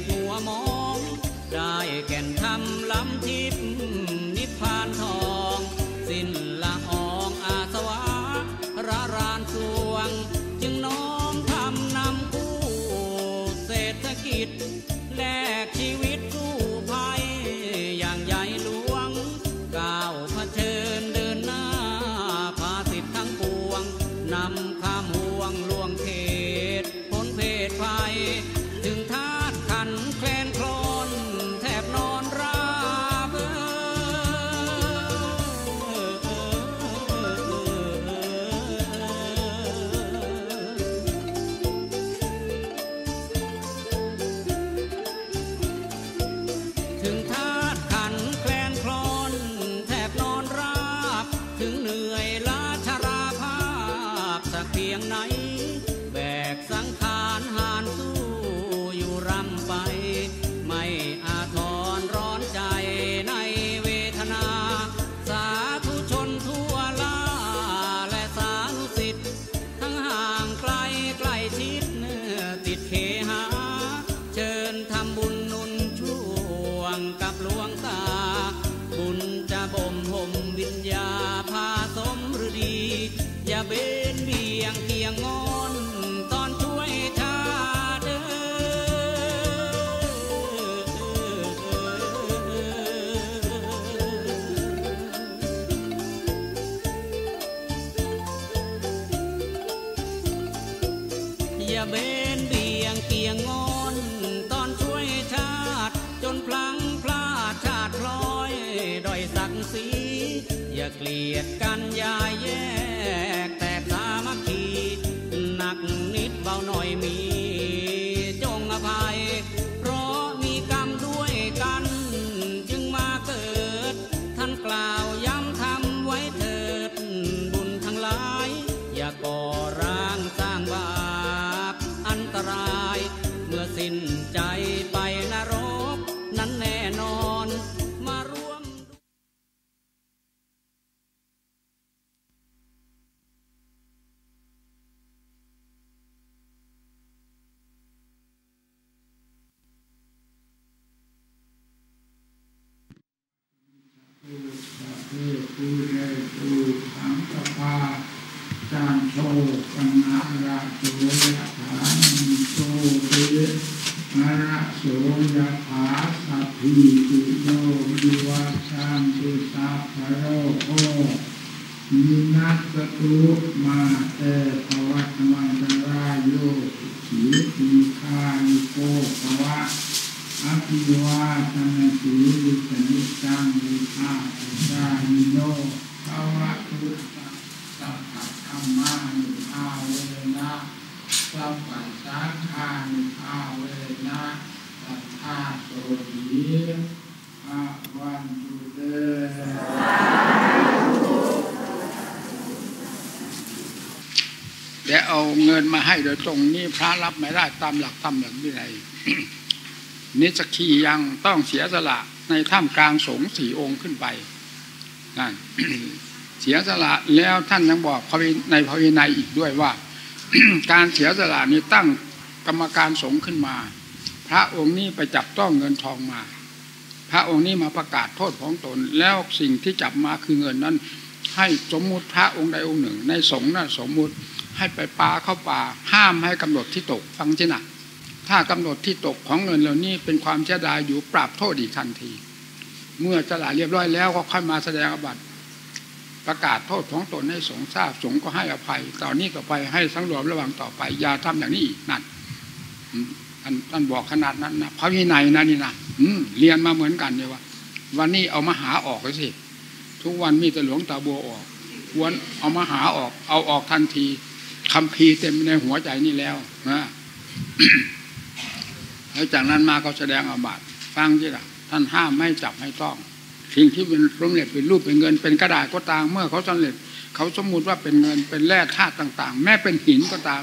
ตหัวมอง ได้แก่นทำลำทิพนิพพานทอง ya สังฆานิภาเวนะสัาโสติภะวันตุเตเดี๋ยวเอาเงินมาให้โดยตรงนี้พระรับไม่ได้ตามหลักธรรมหลักวินัยนิสกียังต้องเสียสละในถ้ำกลางสงสีองค์ขึ้นไปนั่นเสียสละแล้วท่านยังบอกในพระวินัยอีกด้วยว่า การเสียสละนี้ตั้งกรรมการสงฆ์ขึ้นมา พระองค์นี้ไปจับต้องเงินทองมา พระองค์นี้มาประกาศโทษของตน แล้วสิ่งที่จับมาคือเงินนั้น ให้สมมุติพระองค์ใดองค์หนึ่ง ในสงฆ์นั้นสมมุติให้ไปปาเข้าป่าห้ามให้กำหนดที่ตกฟังจินะถ้ากำหนดที่ตกของเงินเหล่านี้เป็นความเสียดายอยู่ปรับโทษอีกทันที เมื่อจะลาเรียบร้อยแล้วก็ค่อยมาแสดงอบัติ ประกาศโทษของตนให้สงทราบสงก็ให้อภัย ต่อนนี้ก็ไปให้สังรวมระวังต่อไปอย่าทำอย่างนี้นั่นท่านท่านบอกขนาดนั้นนะพระวินัยนะนี่นะเรียนมาเหมือนกันเนี่ยว่า วันนี้เอามาหาออกเลยสิทุกวันมีแต่หลวงตาบัวออกวันเอามาหาออก เอาออกทันทีคำพีเต็มในหัวใจนี่แล้วนะแล้วจากนั้นมาก็แสดงอาบัติฟังที่ละท่านห้ามไม่จับให้ต้อง สิ่งที่เป็นสมเร็จเป็นรูปเป็นเงินเป็นกระดาษก็ตามเมื่อเขาสำเร็จ เขาสมมุติว่าเป็นเงินเป็นแร่ธาตุต่าง ๆ แม้เป็นหินก็ตาม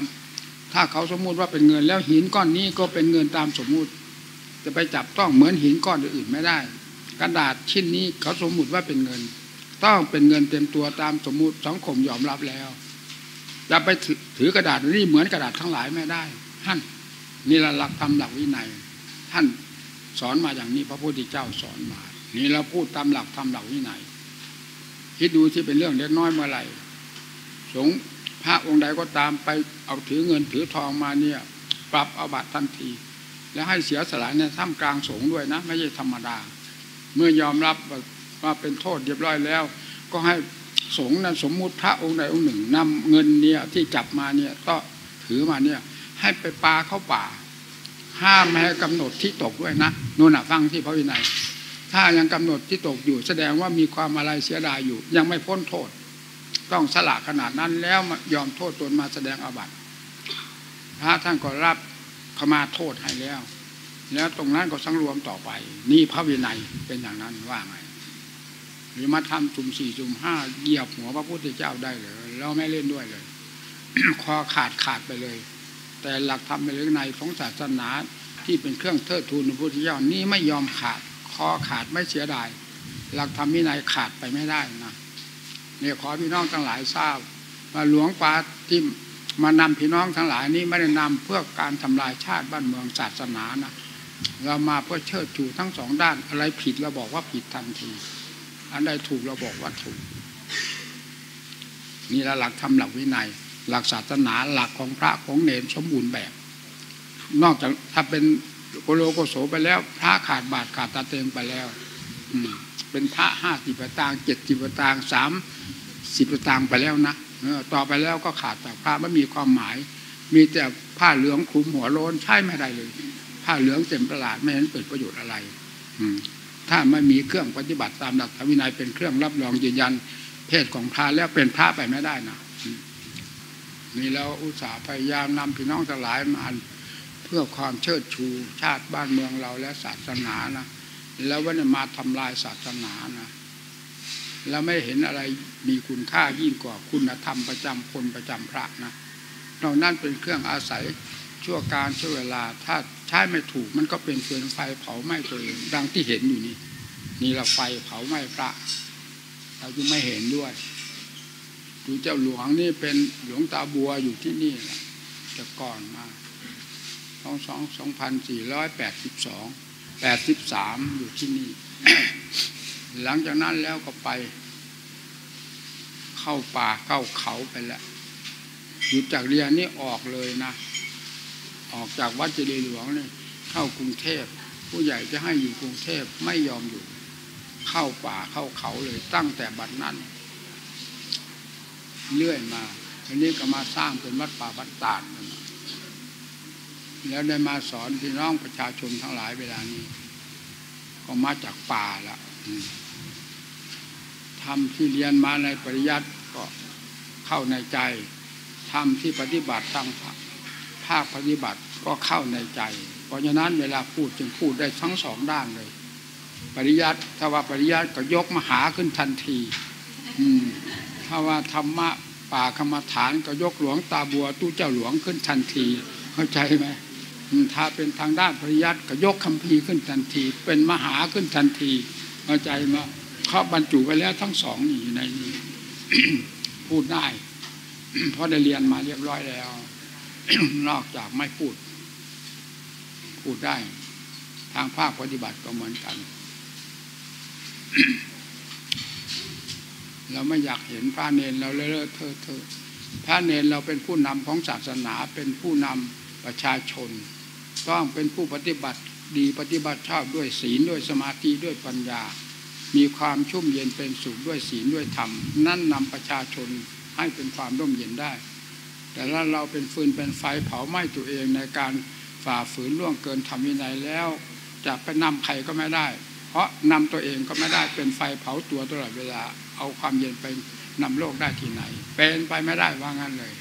ถ้าเขาสมมุติว่าเป็นเงินแล้วหินก้อนนี้ก็เป็นเงินตามสมมุติ จะไปจับต้องเหมือนหินก้อนอื่นไม่ได้ กระดาษชิ้นนี้เขาสมมุติว่าเป็นเงิน ต้องเป็นเงินเต็มตัวตามสมมุติสังคมยอมรับแล้วจะไปถือกระดาษนี่เหมือนกระดาษทั้งหลายไม่ได้ท่านนี่ละหลักธรรมหลักวินัยท่านสอนมาอย่างนี้พระพุทธเจ้าสอนมา นี่เราพูดตามหลักธรรมหลักวินัยคิดดูที่เป็นเรื่องเล็กน้อยเมื่อไหร่สงพระองค์ใดก็ตามไปเอาถือเงินถือทองมาเนี่ย ปรับอาบัตทันที แล้วให้เสียสละในท่ามกลางสงด้วยนะ ไม่ใช่ธรรมดา เมื่อยอมรับว่าเป็นโทษเรียบร้อยแล้ว ก็ให้สงฆ์นั้นสมมุติพระองค์ใดองค์หนึ่งนำเงินเนี่ยที่จับมาเนี่ยก็ถือมาเนี่ย ให้ไปปาเข้าป่า ห้ามไม่ให้กำหนดที่ตกด้วยนะนู่นน่ะฟังที่พระวินัย ถ้ายังกำหนดที่ตกอยู่ แสดงว่ามีความอะไรเสียดายอยู่ ยังไม่พ้นโทษ ต้องสละขนาดนั้นแล้วยอมโทษตนมาแสดงอาบัติพระท่านก็รับขมาโทษให้แล้ว แล้วตรงนั้นก็สังรวมต่อไป นี่พระวินัยเป็นอย่างนั้นว่าไงหรือมาทำจุ่มสี่จุ่มห้าเหยียบหัวพระพุทธเจ้าได้เลยเราไม่เล่นด้วยเลย คอขาดขาดไปเลย แต่หลักธรรมในเรื่องในของศาสนาที่เป็นเครื่องเทิดทูนพระพุทธเจ้านี่ไม่ยอมขาด อขาดไม่เสียดาย หลักธรรมวินัยขาดไปไม่ได้นะเนี่ยขอพี่น้องทั้งหลายทราบว่าหลวงปาที่มานำพี่น้องทั้งหลายนี้ไม่ได้นำเพื่อการทำลายชาติบ้านเมืองศาสนานะเรามาเพื่อเชิดชูทั้งสองด้านอะไรผิดเราบอกว่าผิดทันที อันใดถูกเราบอกว่าถูกนี่ละหลักธรรมหลักวินัย หลักศาสนาหลักของพระของเนรสมบูรณ์แบบ นอกจากถ้าเป็น โกโลโกโสไปแล้ว พระขาดบาทขาดตาเตงไปแล้วเป็นพระห้าสิบตางเจ็ดสิบตางสามสิบตางไปแล้วนะต่อไปแล้วก็ขาดจากพระไม่มีความหมาย มีแต่ผ้าเหลืองคลุมหัวโลนใช่ไม่ได้เลย ผ้าเหลืองเต็มตลาดไม่เห็นเปิดประโยชน์อะไรถ้าไม่มีเครื่องปฏิบัติตามหลักธรรมวินัยเป็นเครื่องรับรองยืนยัน เพศของพระแล้วเป็นพระไปไม่ได้นะนี่แล้วอุตสาห์พยายามนำพี่น้องทั้งหลายมา เพื่อความเชิดชูชาติบ้านเมืองเราและศาสนานะแล้วว่าเนี่ยมาทำลายศาสนานะแล้วไม่เห็นอะไรมีคุณค่ายิ่งกว่าคุณธรรมประจำคนประจำพระนะนอกนั้นเป็นเครื่องอาศัยชั่วการชั่วเวลา ถ้าใช้ไม่ถูกมันก็เป็นเฟืองไฟเผาไหม้ตัวเองดังที่เห็นอยู่นี่นี่ละไฟเผาไหม้พระเราจึงไม่เห็นด้วยดูเจ้าหลวงนี่เป็นหลวงตาบัวอยู่ที่นี่แหละจะก่อนมา สองสองสองพันสี่ร้อยแปดสิบสองแปดสิบสามอยู่ที่นี่ หลังจากนั้นแล้วก็ไป เข้าป่าเข้าเขาไปแล้วอยู่จากเรียนนี่ออกเลยนะ ออกจากวัดเจดีย์หลวงเนี่ยเข้ากรุงเทพ ผู้ใหญ่จะให้อยู่กรุงเทพไม่ยอมอยู่ เข้าป่าเข้าเขาเลยตั้งแต่บัดนั้นเลื่อยมาทีนี้ก็มาสร้างเป็นวัดป่าวัดตาด แล้วได้มาสอนพี่น้องประชาชนทั้งหลายเวลานี้ ก็มาจากป่าละทำที่เรียนมาในปริยัติก็เข้าในใจทำที่ปฏิบัติทางภาคปฏิบัติก็เข้าในใจ เพราะฉะนั้นเวลาพูดจึงพูดได้ทั้งสองด้านเลย ปริยัติถ้าว่าปริยัติก็ยกมหาขึ้นทันที อืมถ้าว่าธรรมะป่ากรรมฐานก็ยกหลวงตาบัวตู้เจ้าหลวงขึ้นทันที เข้าใจไหม ถ้าเป็นทางด้านปริยัติก็ยกคำพีขึ้นทันที เป็นมหาขึ้นทันทีเข้าใจไหมเขาบรรจุไปแล้วทั้งสองอยู่ในนี้พูดได้เพราะได้เรียนมาเรียบร้อยแล้ว นอกจากไม่พูด พูดได้ ทางภาคปฏิบัติก็เหมือนกัน เราไม่อยากเห็นพระเนนเราเลอะเทอะเทอะพระเนนเราเป็นผู้นำของศาสนาเป็นผู้นำประชาชน ต้องเป็นผู้ปฏิบัติดีปฏิบัติชอบด้วยศีลด้วยสมาธิด้วยปัญญา มีความชุ่มเย็นเป็นสุขด้วยศีลด้วยธรรม นั่นนำประชาชนให้เป็นความร่มเย็นได้ แต่ถ้าเราเป็นฟืนเป็นไฟเผาไหม้ตัวเองในการฝ่าฝืนล่วงเกินธรรมวินัยแล้ว จะไปนำใครก็ไม่ได้ เพราะนำตัวเองก็ไม่ได้เป็นไฟเผาตัวตลอดเวลา เอาความเย็นไปนำโลกได้ที่ไหน เป็นไปไม่ได้ว่างั้นเลย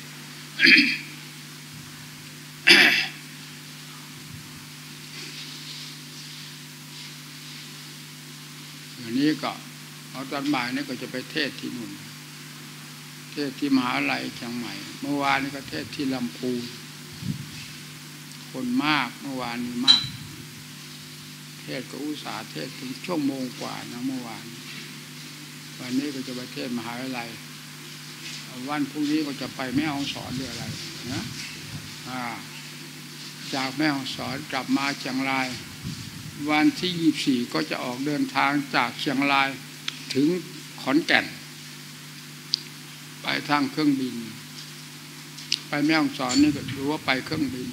นี้ก็เอาตอนบ่ายนี่ก็จะไปเทศที่นู่น เทศที่มหาลัยเชียงใหม่ เมื่อวานนี้ก็เทศที่ลำพูนคนมากเมื่อวานนี้มาก เทศก็อุตสาห์เทศถึงชั่วโมงกว่านะเมื่อวาน วันนี้ก็จะไปเทศมหาวิทยาลัย วันพรุ่งนี้ก็จะไปแม่ห้องสอนหรืออะไรนะจากแม่ห้องสอนกลับมาเชียงราย วันที่ยี่สี่ก็จะออกเดินทางจากเชียงรายถึงขอนแก่น ไปทางเครื่องบิน ไปแม่ห้องสอนนี่ก็รู้ว่าไปเครื่องบิน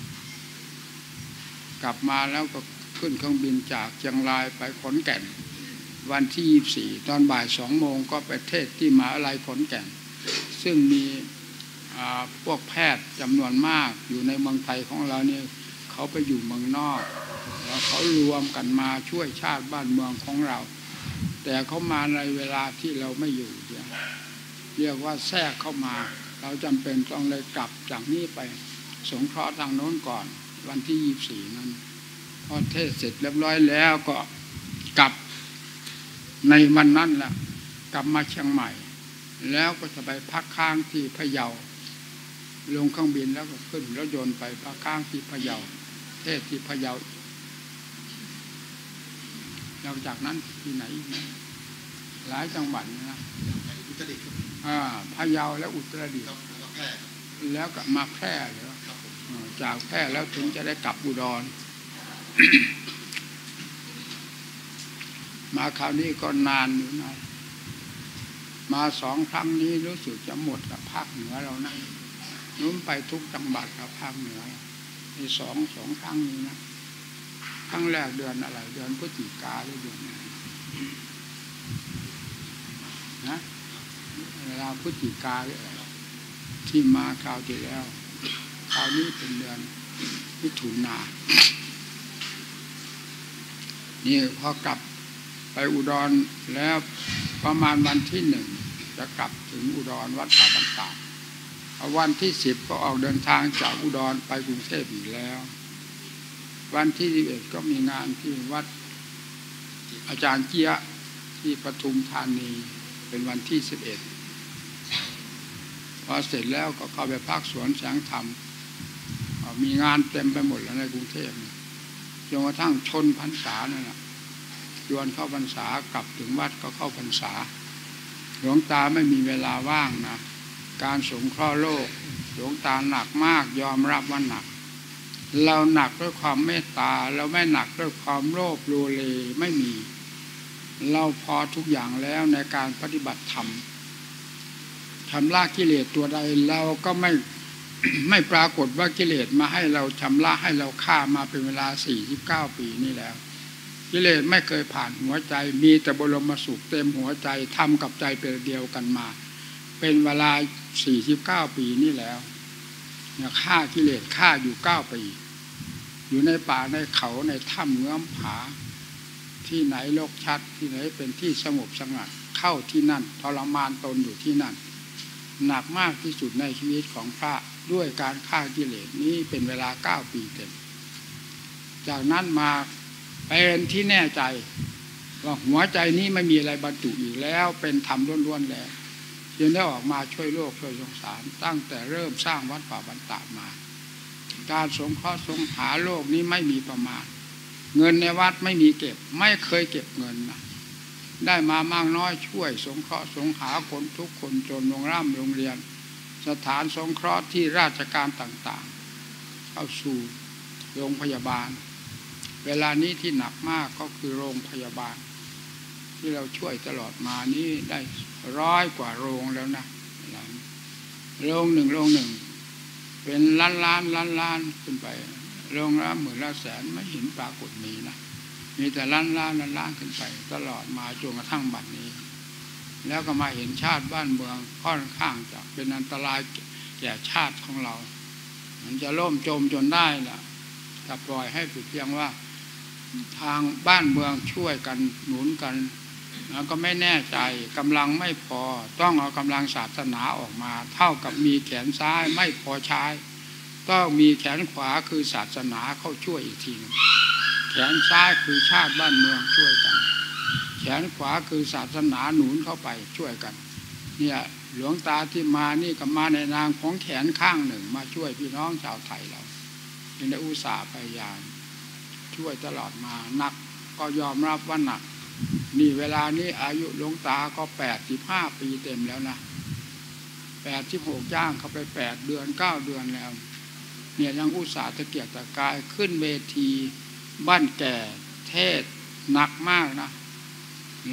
กลับมาแล้วก็ขึ้นเครื่องบินจากเชียงรายไปขอนแก่น วันที่ยี่สี่ตอนบ่ายสองโมงก็ไปเทศที่มหาลัยขอนแก่น ซึ่งมีพวกแพทย์จำนวนมากอยู่ในเมืองไทยของเราเนี่ยเขาไปอยู่เมืองนอก แล้วเขารวมกันมาช่วยชาติบ้านเมืองของเรา แต่เขามาในเวลาที่เราไม่อยู่เนี่ยเรียกว่าแทรกเข้ามา เราจำเป็นต้องเลยกลับจากนี้ไปสงเคราะห์ทางโน้นก่อน วันที่ยี่สี่นั้นพอเทศเสร็จเรียบร้อยแล้วก็กลับในวันนั้นแหละกลับมาเชียงใหม่ แล้วก็จะไปพักค้างที่พะเยาลงเครื่องบินแล้วก็ขึ้นรถยนต์ไปพักค้างที่พะเยาเทศที่พะเยา แล้วจากนั้นที่ไหนอีกนะหลายจังหวัดนะอุตรดิตถ์อ่าพะเยาและอุตรดิตถ์แล้วก็มาแพร่เลยจากแพร่แล้วถึงจะได้กลับอุดร มาคราวนี้ก็นานอยู่นะมาสองครั้งนี้รู้สึกจะหมดกับภาคเหนือเรานะนุ่มไปทุกจังหวัดกับภาคเหนือในสองสองครั้งนี้นะ ครั้งแรกเดือนอะไร เดือนพฤศจิกาหรือเดือนไหนนะเวลาพฤศจิกาหรืออะไรที่มาคราวที่แล้วคราวนี้เป็นเดือนมิถุนานี่พอกลับไปอุดรแล้วประมาณวันที่หนึ่งจะกลับถึงอุดรวัดป่าบันตาวันที่สิบก็ออกเดินทางจากอุดรไปกรุงเทพอีกแล้ว วันที่สิบเอ็ดก็มีงานที่วัดอาจารย์เกียที่ปทุมธานีเป็นวันที่สิบเอ็ดพอเสร็จแล้วก็เข้าไปพักสวนแสงธรรมมีงานเต็มไปหมดแล้วในกรุงเทพจนกระทั่งชนพรรษานั่นแหละยวนเข้าพรรษากลับถึงวัดก็เข้าพรรษา หลวงตาไม่มีเวลาว่างนะ การสงเคราะห์โลก หลวงตาหนักมากยอมรับว่าหนัก เราหนักด้วยความเมตตา เราไม่หนักด้วยความโลภโลเลไม่มี เราพอทุกอย่างแล้วในการปฏิบัติธรรมทำละกิเลสตัวใดเราก็ไม่ไม่ปรากฏว่ากิเลสมาให้เราชำระให้เราฆ่ามาเป็นเวลาสี่สิบเก้าปีนี่แล้ว กิเลสไม่เคยผ่านหัวใจ มีแต่บรมสุขเต็มหัวใจทำกับใจเป็นเดียวกันมา เป็นเวลาสี่สิบเก้าปีนี่แล้วฆ่ากิเลสฆ่าอยู่เก้าปี อยู่ในป่าในเขาในถ้ำเงื้อมผา ที่ไหนโลกชัดที่ไหนเป็นที่สงบสงัดเข้าที่นั่นทรมานตนอยู่ที่นั่น หนักมากที่สุดในชีวิตของพระด้วยการฆ่ากิเลสนี้เป็นเวลาเก้าปีเต็มจากนั้นมาเป็นที่แน่ใจว่าหัวใจนี้ไม่มีอะไรบรรจุอีกแล้ว เป็นธรรมล้วนๆแล้วจึงได้ออกมาช่วยโลกช่วยสงสาร ตั้งแต่เริ่มสร้างวัดป่าบรรดามา การสงเคราะห์สงหาโลกนี้ไม่มีประมาณ เงินในวัดไม่มีเก็บ ไม่เคยเก็บเงินนะได้มามากน้อยช่วย สงเคราะห์สงหาคนทุกคนจนโรงร่ำโรงเรียน สถานสงเคราะห์ที่ราชการต่างๆ เข้าสู่โรงพยาบาล เวลานี้ที่หนักมากก็คือโรงพยาบาล ที่เราช่วยตลอดมานี้ได้ร้อยกว่าโรงแล้วนะโรงหนึ่งโรงหนึ่ง เป็นล้านล้านล้านล้านขึ้นไปโรงละหมื่นละแสนไม่เห็นปรากฏมีนะมีแต่ล้านล้านล้านล้านขึ้นไป ตลอดมาจนกระทั่งบัดนี้ แล้วก็มาเห็นชาติบ้านเมืองค่อนข้างจะเป็นอันตรายแก่ชาติของเรา มันจะล่มจมจนได้ล่ะถ้าปล่อยให้ผิดเพียงว่า ทางบ้านเมืองช่วยกันหนุนกัน แล้วก็ไม่แน่ใจกำลังไม่พอ ต้องเอากำลังศาสนาออกมา เท่ากับมีแขนซ้ายไม่พอใช้ ต้องมีแขนขวาคือศาสนาเข้าช่วยอีกทีนึงแขนซ้ายคือชาติบ้านเมืองช่วยกัน แขนขวาคือศาสนาหนุนเข้าไปช่วยกัน เนี่ยหลวงตาที่มานี่ก็มาในนามของแขนข้างหนึ่ง มาช่วยพี่น้องชาวไทยเราในอุตสาห์พยายามช่วยตลอดมาหนักก็ยอมรับว่าหนัก นี่เวลานี้อายุหลวงตาก็แปดสิบห้าปีเต็มแล้วนะแปดสิบหกย่างเขาไปแปดเดือนเก้าเดือนแล้ว เนี่ยยังอุตส่าห์ตะเกียกตะกายขึ้นเวทีบ้านแก่เทศหนักมากนะ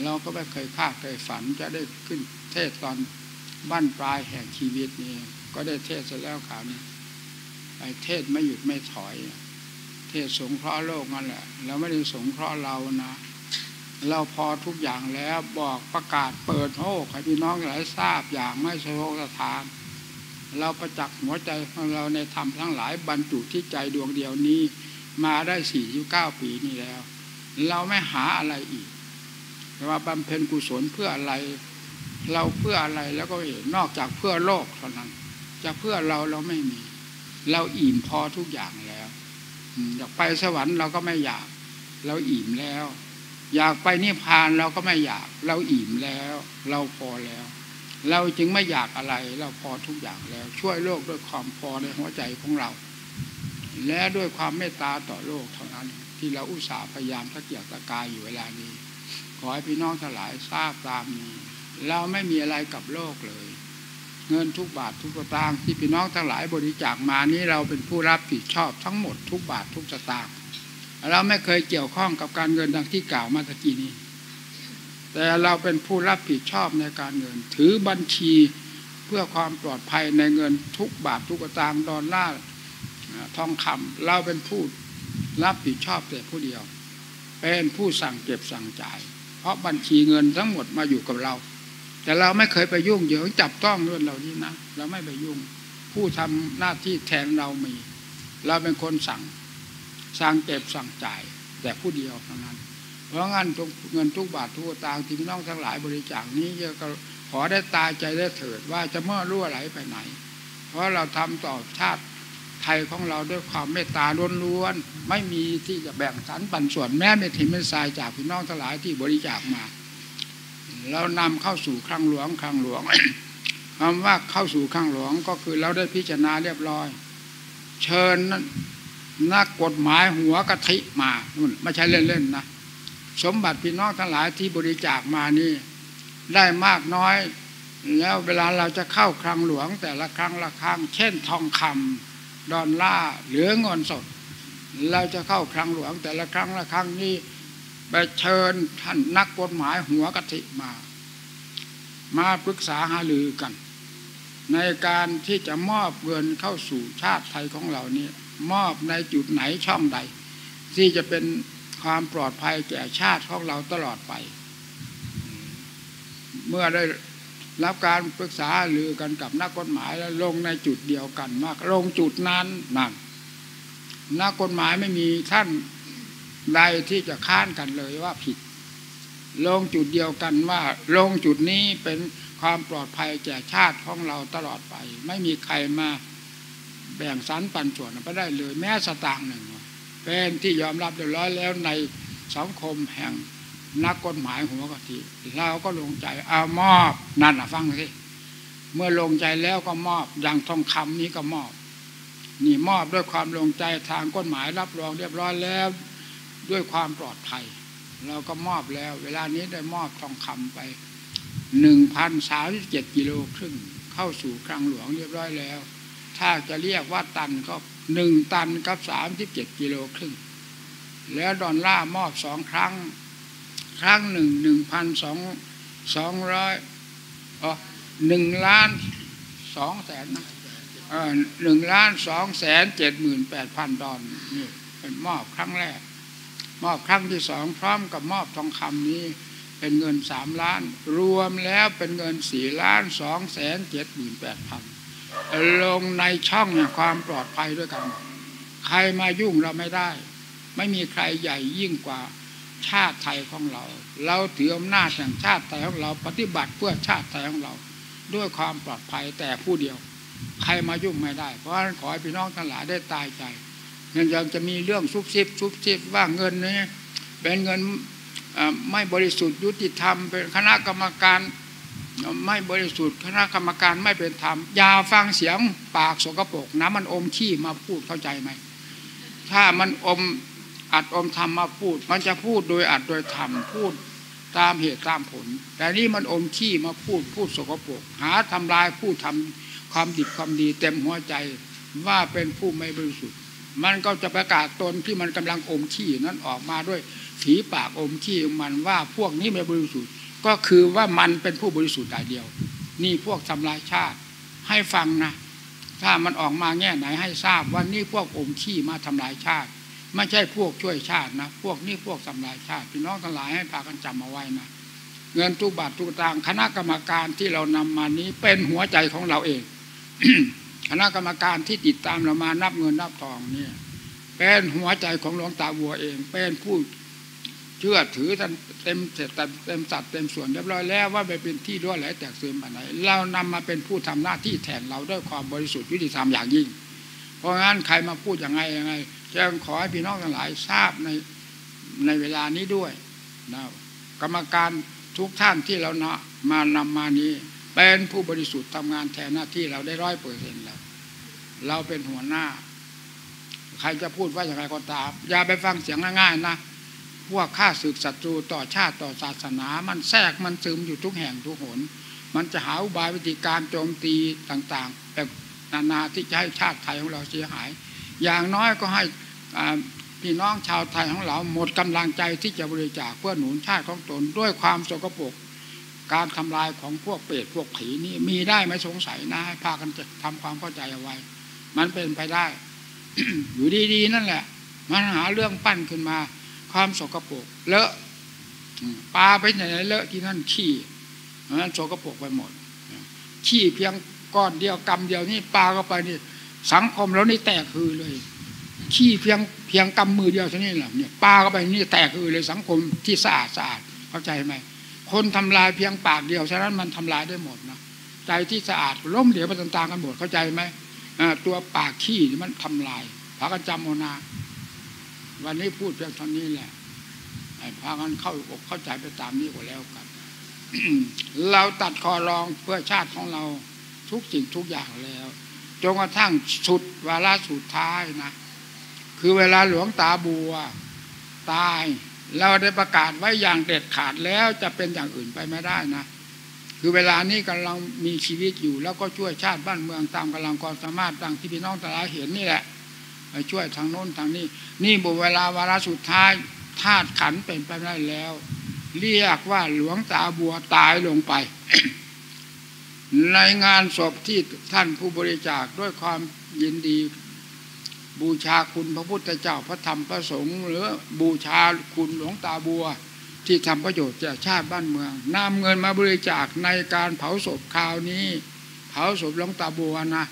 เราก็ไม่เคยคาดเคยฝันจะได้ขึ้นเทศตอนบ้านปลายแห่งชีวิตนี่ก็ได้เทศเสร็จแล้วข่าวนี้ไอ้เทศไม่หยุดไม่ถอย เทศสงเคราะห์โลกนั่นแหละ แล้วไม่ได้สงเคราะห์เรานะ เราพอทุกอย่างแล้วบอกประกาศเปิดโอ้ให้พี่น้องหลายทราบอย่างไม่สะทกสะทาน เราประจักษ์หัวใจของเราในธรรมทั้งหลายบรรจุที่ใจดวงเดียวนี้ มาได้สี่สิบเก้าปีนี้แล้ว เราไม่หาอะไรอีกว่าบำเพ็ญกุศลเพื่ออะไร เราเพื่ออะไรแล้วก็เห็นนอกจากเพื่อโลกเท่านั้น จะเพื่อเราเราไม่มี เราอิ่มพอทุกอย่างแล้วอยากไปสวรรค์เราก็ไม่อยาก เราอิ่มแล้ว อยากไปนิพพานเราก็ไม่อยาก เราอิ่มแล้ว เราพอแล้ว เราจึงไม่อยากอะไร เราพอทุกอย่างแล้ว ช่วยโลกด้วยความพอในหัวใจของเรา และด้วยความเมตตาต่อโลกเท่านั้น ที่เราอุตส่าห์พยายามตะเกียกตะกายอยู่เวลานี้ ขอให้พี่น้องทั้งหลายทราบตามนี้ เราไม่มีอะไรกับโลกเลย เงินทุกบาททุกสตางค์ที่พี่น้องทั้งหลายบริจาคมานี้เราเป็นผู้รับผิดชอบทั้งหมดทุกบาททุกสตางค์ เราไม่เคยเกี่ยวข้องกับการเงินดังที่กล่าวมาตะกี้นี้ แต่เราเป็นผู้รับผิดชอบในการเงิน ถือบัญชีเพื่อความปลอดภัยในเงินทุกบาททุกตางดอลลาร์ทองคำเราเป็นผู้รับผิดชอบแต่ผู้เดียว เป็นผู้สั่งเก็บสั่งจ่าย เพราะบัญชีเงินทั้งหมดมาอยู่กับเรา แต่เราไม่เคยไปยุ่งเหยิงจับต้องเรื่องเหล่านี้นะเราไม่ไปยุ่ง ผู้ทำหน้าที่แทนเรามี เราเป็นคนสั่ง สั่งเก็บสั่งจ่าย แต่ผู้เดียวเท่านั้น เพราะงั้นเงินทุกบาททุกตางที่พี่น้องทั้งหลายบริจาคนี้ก็ขอได้ตายใจได้เถิดว่าจะเมื่อรั่วไหลไปไหน เพราะเราทำต่อชาติไทยของเราด้วยความเมตตาล้วนๆไม่มีที่จะแบ่งสรรปันส่วนแม้ไม่ถินไม่ทรายจากพี่น้องทั้งหลายที่บริจาคมาเรานำเข้าสู่ครั้งหลวงครั้งหลวงคำว่าเข้าสู่ครั้งหลวงก็คือเราได้พิจารณาเรียบร้อย เชิญ นักกฎหมายหัวกะทิมาไม่ใช่เล่นๆนะสมบัติพี่น้องทั้งหลายที่บริจาคมานี่ ได้มากน้อย แล้วเวลาเราจะเข้าคลังหลวง แต่ละครั้งละครั้งเช่น ทองคำดอลลาร์หรือเงินสด เราจะเข้าคลังหลวง แต่ละครั้งละครั้งนี้ไปเชิญท่านนักกฎหมายหัวกะทิมา มาปรึกษาหารือกัน ในการที่จะมอบเงินเข้าสู่ชาติไทยของเรานี่ มอบในจุดไหนช่องใด ที่จะเป็นความปลอดภัยแก่ชาติของเราตลอดไป เมื่อได้รับการปรึกษาหรือกันกับนักกฎหมายแล้วลงในจุดเดียวกันมากลงจุดนั้นนั่นนักกฎหมายไม่มีท่านใดที่จะค้านกันเลยว่าผิด ลงจุดเดียวกันว่า ลงจุดนี้เป็นความปลอดภัยแก่ชาติของเราตลอดไป ไม่มีใครมา แบ่งสรรปันส่วนไปได้เลย แม้สตางค์หนึ่ง เป็นที่ยอมรับเรียบร้อยแล้วในสังคมแห่งนักกฎหมายหัวกะทิเราก็ลงใจเอามอบนั่นนะฟังสิเมื่อลงใจแล้วก็มอบอย่างทองคำนี้ก็มอบ นี่มอบด้วยความลงใจทางกฎหมายรับรองเรียบร้อยแล้ว ด้วยความปลอดภัยเราก็มอบแล้ว เวลานี้ได้มอบทองคำไปหนึ่งพันสามสิบเจ็ดกิโลครึ่งเข้าสู่คลังหลวงเรียบร้อยแล้ว ถ้าจะเรียกว่าตันก็หนึ่งตันกับสามสิบเจ็ดกิโลครึ่ง แล้วดอลลาร์มอบสองครั้ง ครั้งหนึ่งหนึ่งพันสองสองร้อยอ๋อหนึ่งล้านสองแสนนะหนึ่งล้านสองแสนเจ็ดหมื่นแปดพันดอลนี่เป็นมอบครั้งแรก มอบครั้งที่สองพร้อมกับมอบทองคำนี้เป็นเงินสามล้าน รวมแล้วเป็นเงินสี่ล้านสองแสนเจ็ดหมื่นแปดพัน ลงในช่องความปลอดภัยด้วยกันใครมายุ่งเราไม่ได้ ไม่มีใครใหญ่ยิ่งกว่าชาติไทยของเรา เราถืออำนาจแห่งชาติไทยของเราปฏิบัติเพื่อชาติไทยของเรา ด้วยความปลอดภัยแต่ผู้เดียว ใครมายุ่งไม่ได้ เพราะฉะนั้นขอให้พี่น้องทั้งหลายได้ตายใจยังยังจะมีเรื่องซุบซิบซุบซิบว่าเงินนี้เป็นเงินไม่บริสุทธิ์ยุติธรรมเป็นคณะกรรมการ ไม่บริสุทธิ์คณะกรรมการไม่เป็นธรรมอย่าฟังเสียงปากสกปรกน้ำมันอมขี้มาพูดเข้าใจไหมถ้ามันอมอัดอมธรรมมาพูด มันจะพูดโดยอัดโดยธรรมพูดตามเหตุตามผล แต่นี่มันอมขี้มาพูดพูดสกปรกหาทำลายผู้ทำความดีความดี เต็มหัวใจว่าเป็นผู้ไม่บริสุทธิ์ มันก็จะประกาศตนที่มันกำลังอมขี้นั้นออกมาด้วยฝีปากอมขี้มันว่าพวกนี้ไม่บริสุทธิ์ ก็คือว่ามันเป็นผู้บริสุทธิ์แต่เดียว นี่พวกทำลายชาติ ให้ฟังนะถ้ามันออกมาแง่ไหนให้ทราบว่านี่พวกอมขี้มาทำลายชาติไม่ใช่พวกช่วยชาตินะพวกนี้พวกทำลายชาติพี่น้องทั้งหลายให้พากันจำเอาไว้นะเงินทุกบาททุกตางคณะกรรมการที่เรานำมานี้เป็นหัวใจของเราเองคณะกรรมการที่ติดตามเรามานับเงินนับทองเนี่ยเป็นหัวใจของหลวงตาบัวเอง เป็นผู้ เชื่อถือท่านเต็มเสร็จเต็มสัดเต็มส่วนเรียบร้อยแล้วว่าไปเป็นที่รั่วไหลแตกซึมไปไหนเรานำมาเป็นผู้ทำหน้าที่แทนเราด้วยความบริสุทธิ์ยุติธรรมอย่างยิ่ง เพราะงั้นใครมาพูดยังไงยังไงจะขอให้พี่น้องทั้งหลายทราบในในเวลานี้ด้วยนะกรรมการทุกท่านที่เรานะมานำมานี้ เป็นผู้บริสุทธิ์ทำงานแทนหน้าที่เราได้ร้อยเปอร์เซ็นต์แล้ว เราเป็นหัวหน้า ใครจะพูดว่าอย่างไรก็ตามอย่าไปฟังเสียงง่ายๆนะ พวกข้าศึกศัตรูต่อชาติต่อศาสนา มันแทรกมันซึมอยู่ทุกแห่งทุกหน มันจะหาอุบายวิธีการโจมตีต่างๆ แบบนานาที่จะให้ชาติไทยของเราเสียหาย อย่างน้อยก็ให้พี่น้องชาวไทยของเราหมดกำลังใจที่จะบริจาคเพื่อหนุนชาติของตนด้วยความสกปรกการทำลายของพวกเปรตพวกผีนี่มีได้ไหมสงสัยนะให้พากันจะทำความเข้าใจเอาไว้ มันเป็นไปได้ อยู่ดีๆนั่นแหละ มันหาเรื่องปั้นขึ้นมา ความสกปรกเลอะปลาไปไหนเลอะที่นั่นขี้นั้นสกปรกไปหมด ขี้เพียงก้อนเดียวกำเดียวนี่ปลาก็ไปนี่ สังคมแล้วนี่แตกคือเลย ขี้เพียงเพียงกำมือเดียวเท่านี้แหละเนี่ยปลาก็ไปนี่แตกคือเลยสังคมที่สะอาดสะอาดเข้าใจไหมคนทำลายเพียงปากเดียวฉะนั้นมันทำลายได้หมดนะใจที่สะอาดล้มเหลวไปต่างๆกันหมดเข้าใจไหมตัวปากขี้มันทำลายพากันจำโอนา วันนี้พูดเพียงเท่านี้แหละให้พากันเข้าอกเข้าใจไปตามนี้ก็แล้วกันเราตัดคอรองเพื่อชาติของเราทุกสิ่งทุกอย่างแล้วจนกระทั่งสุดวาระสุดท้ายนะ คือเวลาหลวงตาบัว ตาย เราได้ประกาศไว้อย่างเด็ดขาดแล้วจะเป็นอย่างอื่นไปไม่ได้นะ คือเวลานี้กำลังมีชีวิตอยู่ แล้วก็ช่วยชาติบ้านเมืองตามกำลังความสามารถดังที่พี่น้องตลาเห็นนี่แหละ ช่วยทางโน้นทางนี้ นี่บุเวลาวาระสุดท้ายธาตุขันเป็นไปได้แล้ว เรียกว่าหลวงตาบัวตายลงไป ในงานศพที่ท่านผู้บริจาคด้วยความยินดี บูชาคุณพระพุทธเจ้าพระธรรมพระสงฆ์หรือบูชาคุณหลวงตาบัวที่ทำประโยชน์แก่ชาติบ้านเมืองนำเงินมาบริจาคในการเผาศพคราวนี้ เผาศพหลวงตาบัวนะ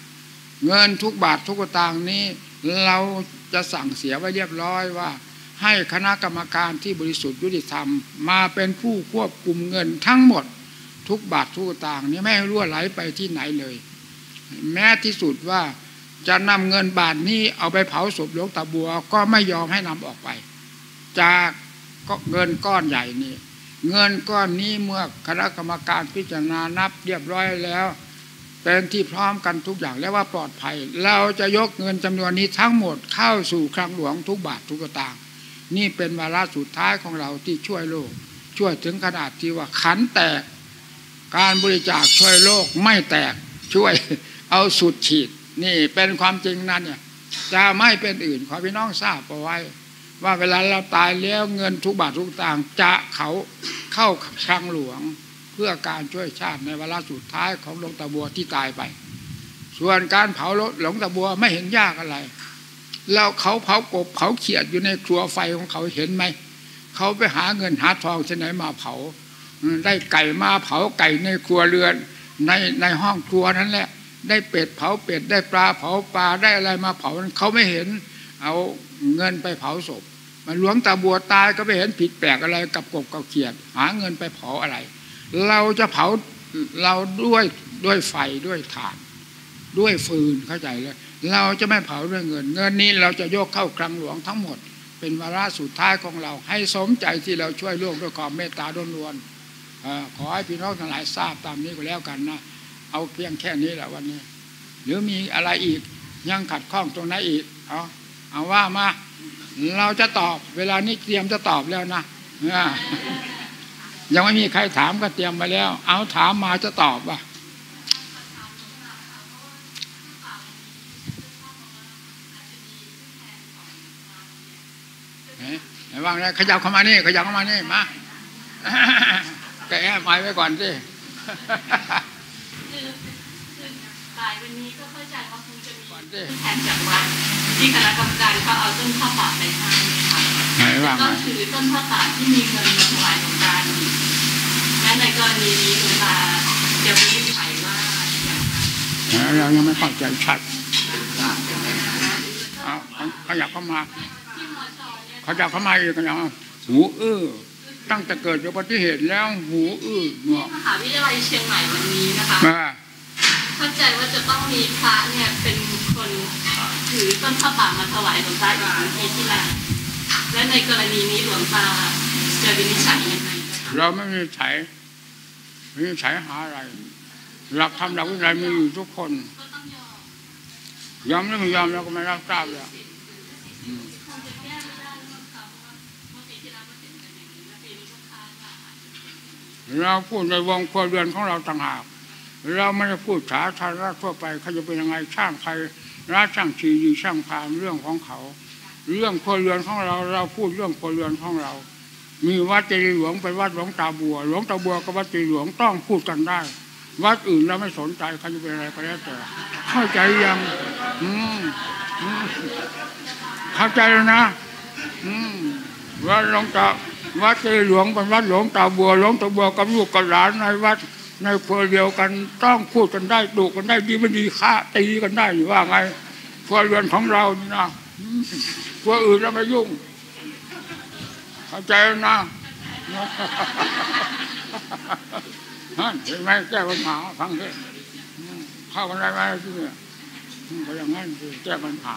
เงินทุกบาททุกตางนี้เราจะสั่งเสียไว้เรียบร้อยว่า ให้คณะกรรมการที่บริสุทธิ์ยุติธรรม มาเป็นผู้ควบคุมเงินทั้งหมด ทุกบาททุกต่างนี้ไม่ให้รั่วไหลไปที่ไหนเลย แม้ที่สุดว่าจะนำเงินบาทนี้เอาไปเผาศพหลวงตาบัวก็ไม่ยอมให้นำออกไป จากก็เงินก้อนใหญ่นี้ เงินก้อนนี้เมื่อคณะกรรมการพิจารณานับเรียบร้อยแล้ว เป็นที่พร้อมกันทุกอย่างและว่าปลอดภัย เราจะยกเงินจำนวนนี้ทั้งหมดเข้าสู่คลังหลวงทุกบาททุกตางค์นี่เป็นวาระสุดท้ายของเราที่ช่วยโลก ช่วยถึงขนาดที่ว่าขันแตก การบริจาคช่วยโลกไม่แตกช่วยเอาสุดฉีด นี่เป็นความจริงนั่นเนี่ยจะไม่เป็นอื่นขอพี่น้องทราบเอาไว้ ว่าเวลาเราตายแล้วเงินทุกบาททุกตางจะเขาเข้าคลังหลวง เพื่อการช่วยชาติในเวลาสุดท้ายของหลวงตาบัวที่ตายไป ส่วนการเผารถหลวงตาบัวไม่เห็นยากอะไรแล้วเขาเผากบเผาเขียดอยู่ในครัวไฟของเขาเห็นไหมเขาไปหาเงินหาทองที่ไหนมาเผา ได้ไก่มาเผาไก่ในครัวเรือนในในห้องครัวนั้นแหละ ได้เป็ดเผาเป็ดได้ปลาเผาปลาได้อะไรมาเผาเขาไม่เห็นเอาเงินไปเผาศพมันหลวงตาบัวตายก็ไม่เห็นผิดแปลกอะไรกับกบกับเขียด หาเงินไปเผาอะไร เราจะเผาเราด้วยด้วยไฟด้วยถ่าน ด้วยฟืนเข้าใจเลยเราจะไม่เผาด้วยเงิน เงินนี้เราจะโยกเข้าคลังหลวงทั้งหมด เป็นวาระสุดท้ายของเรา ให้สมใจที่เราช่วยโลกด้วยความเมตตาด้นล้วนขอให้พี่น้องทั้งหลายทราบตามนี้ก็แล้วกันนะเอาเพียงแค่นี้แหละวันนี้ หรือมีอะไรอีกยังขัดข้องตรงไหนอีกเอาเอาว่ามาเราจะตอบเวลานี้เตรียมจะตอบแล้วนะ ยังไม่มีใครถามก็เตรียมมาแล้ว เอาถามมาจะตอบว่าไหนว่างแล้วขยับเข้ามานี่ขยับเข้ามานี่มาแกแอบไม้ไว้ก่อนสิบ่ายวันนี้ก็เข้าใจว่าคงจะมีแทนจากวัดที่คณะกรรมการเขาเอาต้นข้าวป่าไปให้ ค่ะก็ถือต้นข้าวป่าที่มีเงินมาถวายหลวงตาอีกและในกรณีนี้หลวงตาจะวินิจฉัยว่าเรายังไม่เข้าใจชัดเอาขยับเข้ามาขยับเข้ามาอีกขยับหูอื้อตั้งแต่เกิดอุบัติเหตุแล้วหูอื้อเนาะมหาวิทยาลัยเชียงใหม่วันนี้นะคะเข้าใจว่าจะต้องมีพระเนี่ยเป็นคนถือต้นข้าวป่ามาถวายหลวงตาอีกทีที่แล้ว และในกรณีนี้หลวงตาจะวินิจฉัยยังไงเราไม่มีใช้วินิจฉัยหาอะไร หลักธรรมหลักวินัยมีอยู่ทุกคนยอมไม่ยอมเราก็ไม่รับทราบเลยเราพูดในวงครัวเรือนของเราต่างหาก เราไม่ได้พูดสาธารณะทั่วไปเขาจะเป็นยังไงช่างใครร้าช่างชีดีช่างพามเรื่องของเขา เรื่องครัวเรือนของเรา เราพูดเรื่องครัวเรือนของเรา มีวัดเจดีหลวงไปวัดหลวงตาบัว หลวงตาบัวกับวัดเจดีหลวงต้องพูดกันได้ วัดอื่นเราไม่สนใจเขาจะเป็นอะไรก็แล้วแต่เข้าใจยังอืมเข้าใจแล้วนะ อืมว่าหลวงตาวัดเจดีหลวงเป็นวัดหลวงตาบัวหลวงตาบัวกับลูกกับหลานในวัดในเพอเดียวกันต้องพูดกันได้ดูกันได้ดีไม่ดีฆ่าตีกันได้หรือว่าไงเพอเรือนของเรานี่นะ เพออื่นเราไม่ยุ่ง เข้าใจนะเห็นไหมแก้ปัญหาฟังเถอะเข้ากันได้ไหมที่นี่ก็อย่างนั้นคือแก้ปัญหา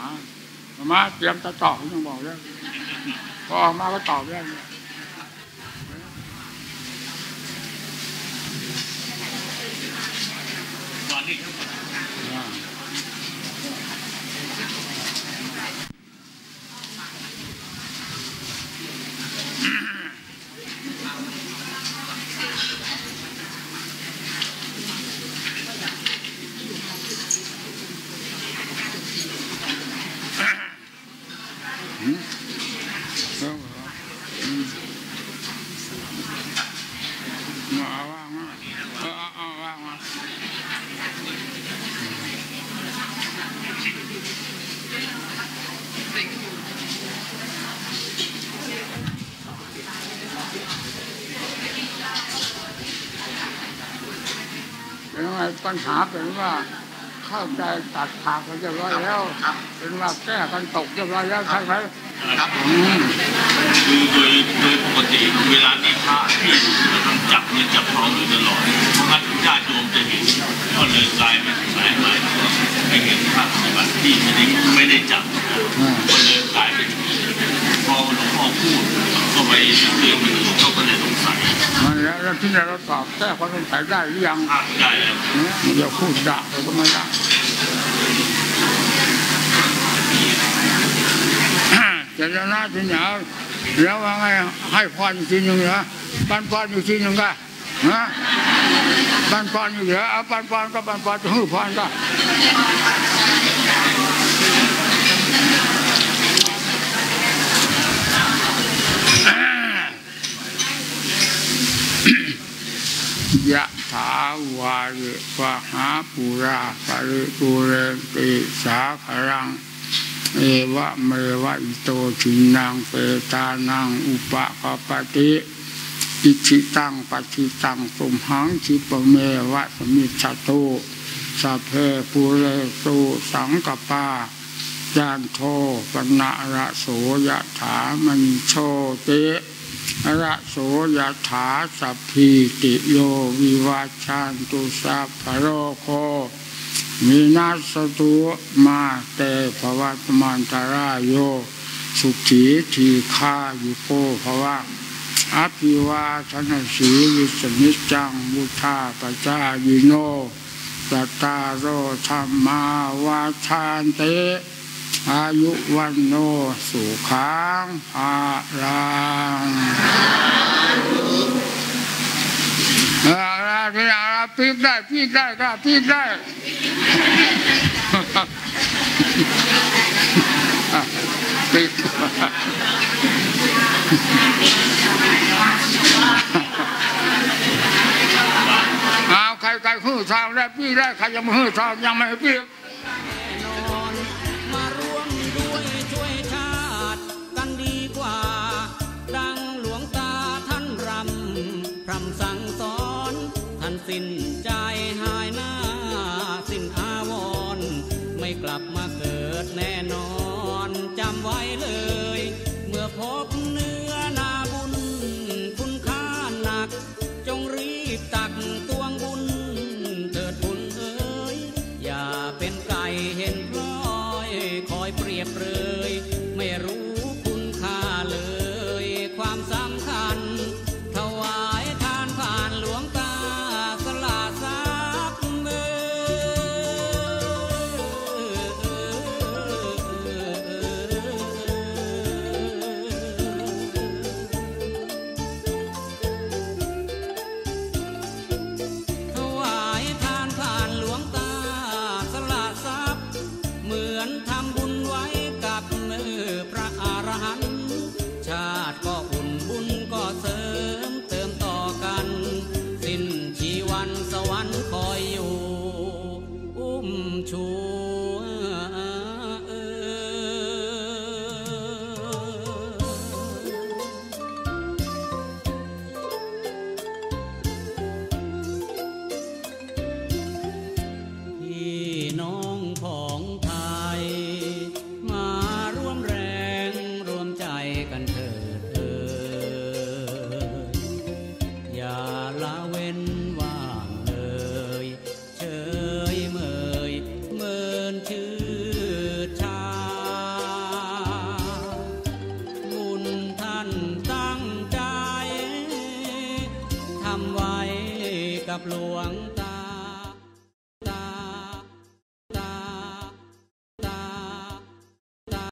มาเตรียมจะตอบยังบอกแล้วพอออกมาก็ตอบแล้วปัญหาเป็นว่าเข้า ใจตัดขาดกันเรียบร้อยแล้วเป็นว่าแก้กันตกเรียบร้อยแล้วใช่ไหมครับคือโดยโดยปกติเวลาที่พระที่ต้องจับเนี่ยจับท้องอยู่ตลอดเพราะงั้นญาติโยมจะเห็นก็เลยกลายเป็นสายหมายไม่เห็นพระปฏิบัติที่ไม่ได้ไม่ได้จับก็เลยกลายเป็นพอหลวงพ่อพูดก็ไปเรื่องอื่นเขาก็เลยสงสัยมันแล้วแล้วที่ไหนเราตอบแก้ความสงสัยได้หรือยังภาพได้แล้วเนี่ยอย่าพูดด่าเราก็ไม่ได้ จะชนะที่ไหนแล้วว่าไงให้พรทีหนึ่งเหรอปันพรอีกทีหนึ่งก็ฮะปันพรอยู่เหรอเอาปันพรก็ปันพรจะหื้อพรก็ยะถาวาริวหาปุราปริปุเรติสาครัง เอวะเมวะอิโตทินังเปตานังอุปกปติอิชิตังปฏิตังตุมหังชิปเมวะสมิจฉตุสัพเพปุเรตุสังกปาจานโทปนะระโสยถามณิโชเตระโสยถาสัพพิติโยวิวัชชันตุสัพพะโรโค มีนาสตุมาเตภวัตมันตรายโย สุขีทีฆายุโกภวะอภิวาทนาสีวิสนิจจังบุทาปจายิโนตตารโอธรรมาวาทานเต อายุวันโนสุขังภาลัง เออที่ไหนปีกได้พี่ได้ก็พี่ได้ปีกเอาใครใครหื้อทาวได้พี่ได้ใครยังไม่หื้อทาวยังไม่ให้ปี